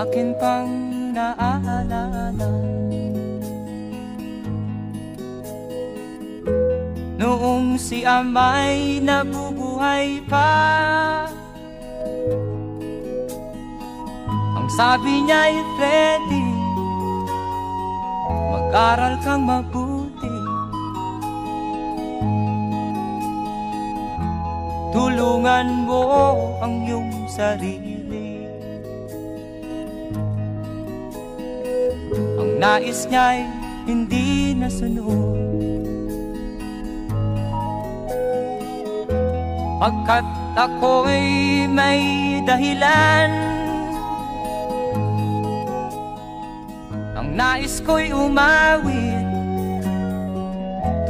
akin pang naaalala Noong si amay nabubuhay pa Ang sabi niya ay Freddy Mag-aral kang mabuti. Tulungan mo ang iyong sarili nais niya'y hindi nasunod Pagkat ako'y may dahilan Ang nais ko'y umawit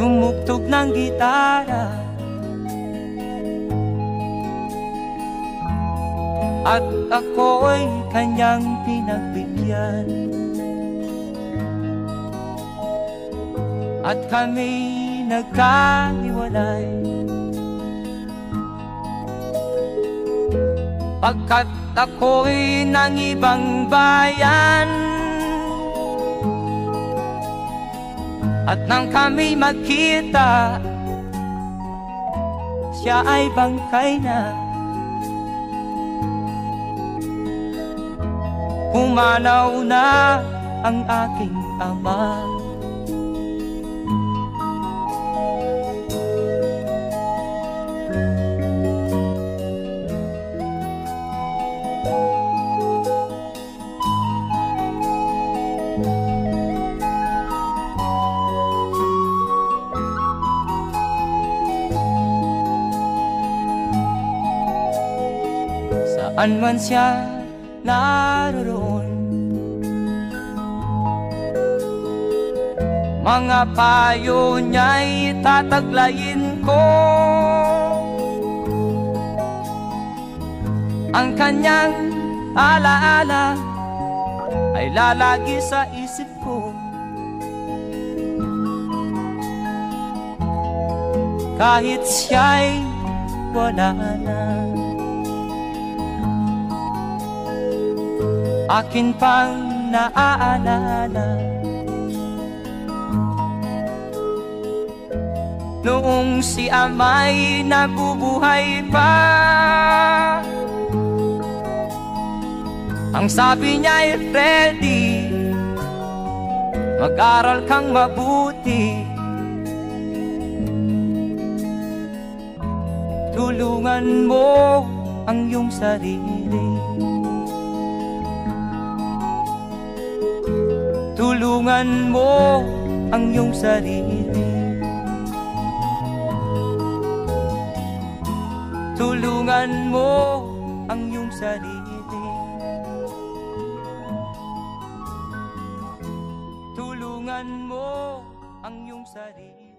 Tumugtog ng gitara. At ako'y kanyang pinagbigyan At kami nagkahiwalay Pagkat ako'y ng ibang bayan At nang kami magkita Siya ay bangkay na. Pumanaw na ang aking ama Saan man siya naroon Mga payo niya'y tataglayin ko Ang kanyang alaala ay lalagi sa isip ko. Kahit siya'y wala na akin pang naaalala. Noong si amay nabubuhay pa Ang sabi niya ay Freddy Mag-aral kang mabuti. Tulungan mo ang iyong sarili. Tulungan mo ang iyong sarili. Tulungan mo ang iyong sarili Tulungan mo ang iyong sarili